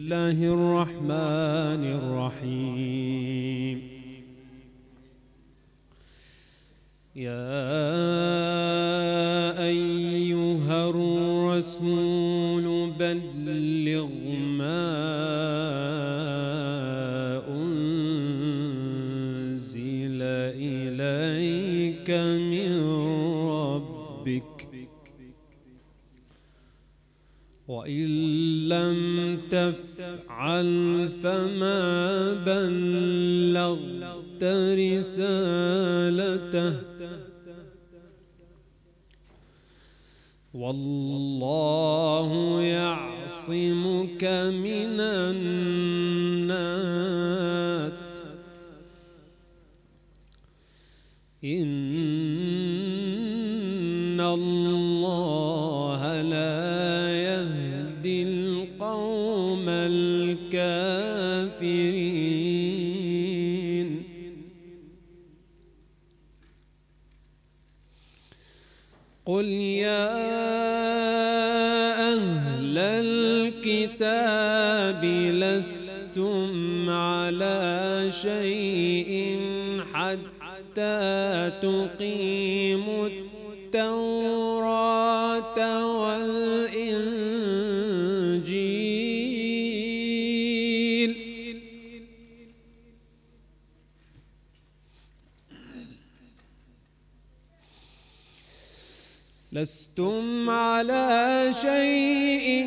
الله الرحمن الرحيم. يا أيها الرسول بلغ ما أنزل إليك من ربك. وإن لم تفعل فما بلغت رسالته. والله يعصمك من الناس. إن الله لا الكافرين. قل يا أهل الكتاب لستم على شيء حتى تقيموا التوراة والإنجيل. لستم على شيء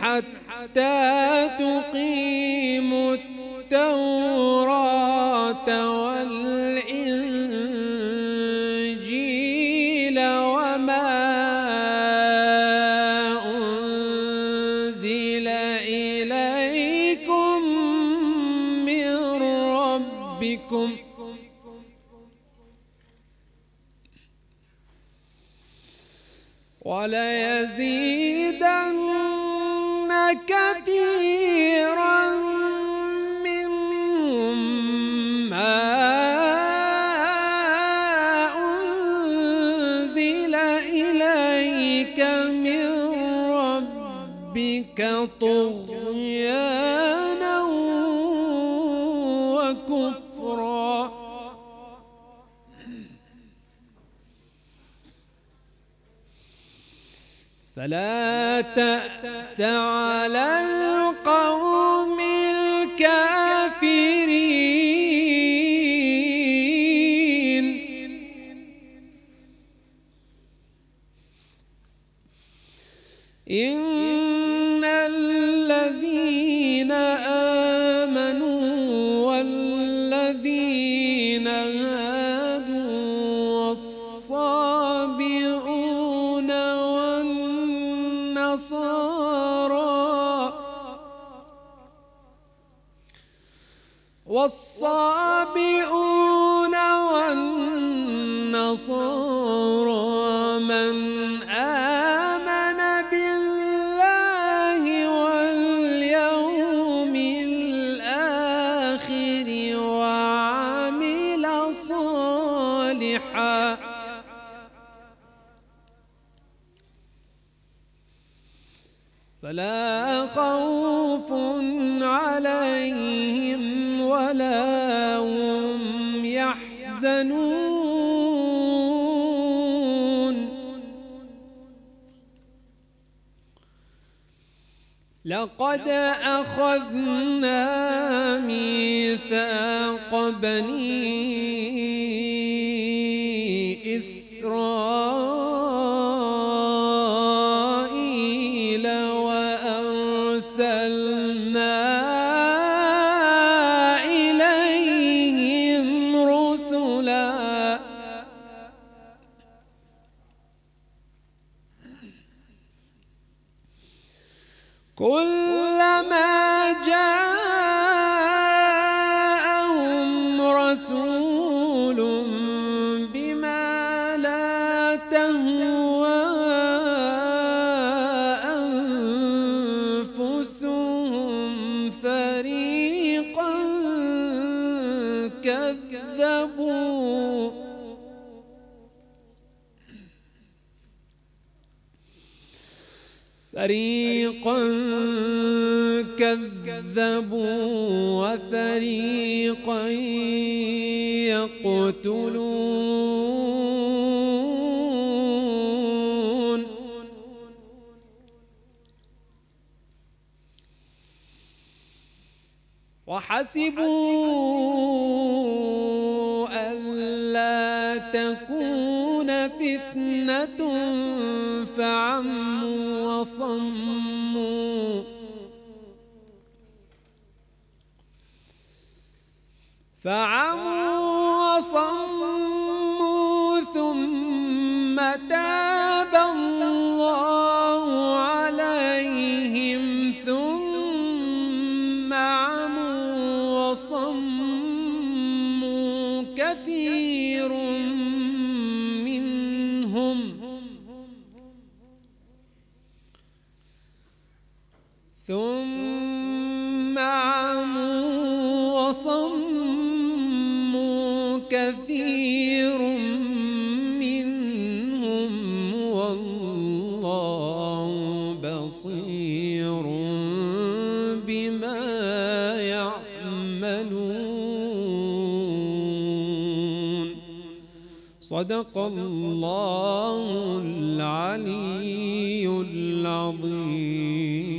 حتى تقيموا التوراة والإنجيل وما أنزل إليكم من ربكم وليزيدن كثيرا منهم ما أنزل إليك من ربك طغيانا وكفرا. فلا تأس على القوم الكافرين. إن والصابئون والنصارى من آمن بالله واليوم الآخر وعمل صالحا. فلا خوف عليهم ولا هم يحزنون. لقد أخذنا ميثاق بني كلما جاءهم رسول بما لا تهوى أنفسهم فريقا كذبوا فريقا كذبوا وفريقا يقتلون. وحسبوا تكون فتنة فعموا وصموا. فعموا وصموا ثم تاب الله عليهم ثم عموا وصموا كثير ثم عموا وصموا كثير منهم والله بصير بما يعملون. صدق الله العلي العظيم.